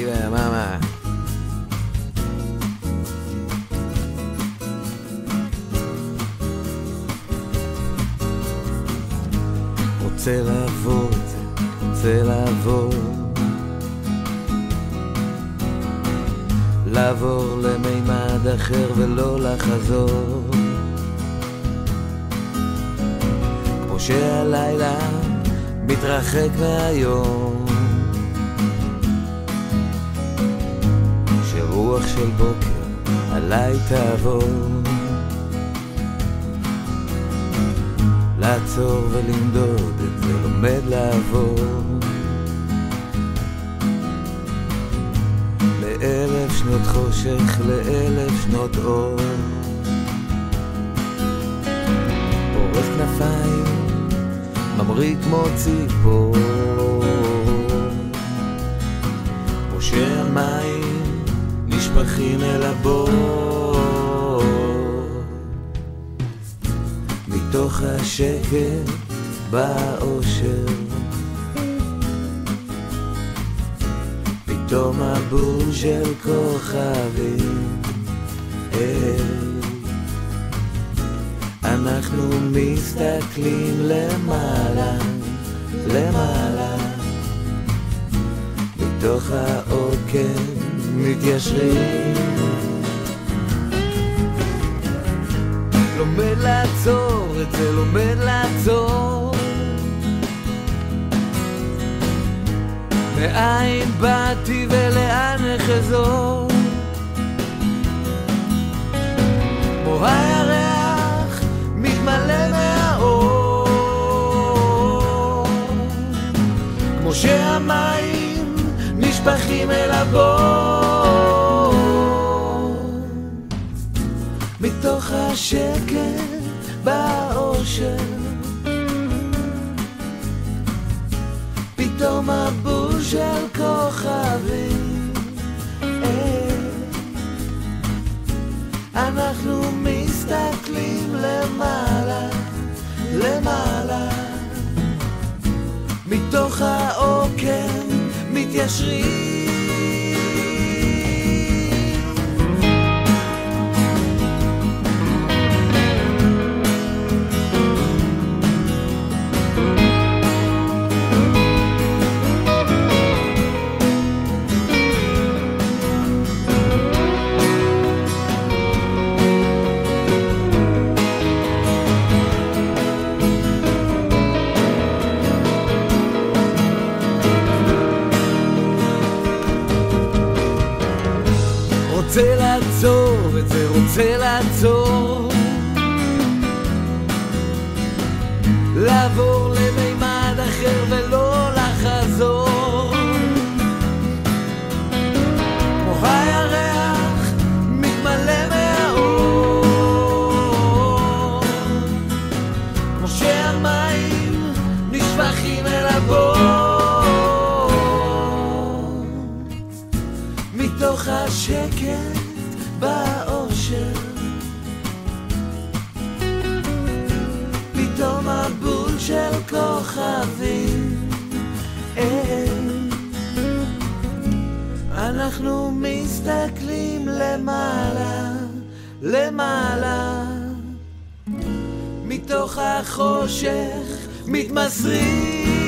baby, mama. רוצה לעבוד, רוצה לעבור. לעבור למימד אחר ולא לחזור. כמו שהלילה מתרחק מהיום. שרוח של בוקר עליי תעבור. לעצור ולמדוד את זה לומד לעבור. לאלף שנות חושך, לאלף שנות אור. פורס כנפיים, ממריא כמו ציפור. כמו שהמים נשפכים אל הבור. מתוך השקט באושר. פתאום מבול של כוכבים. אנחנו מסתכלים למעלה, למעלה. מתוך העוקן מתיישרים. לומד לעצור את זה, לומד לעצור. מאין באתי ולאן אחזור? כמו הירח מתמלא מהאור, כמו שהמים נשפכים אל הבור. מתוך השקט באושר פתאום מבול של כוכבים אה, אנחנו מסתכלים מתיישרים רוצה לעצור את זה, רוצה לעצור. לעבור למימד אחר ולא לחזור. כמו הירח מתמלא מהאור. כמו שהמים נשפכים אל הבור. מתוך השקט באושר. פתאום מבול של כוכבים אין. אנחנו מסתכלים למעלה, למעלה. מתוך החושך מתמסרים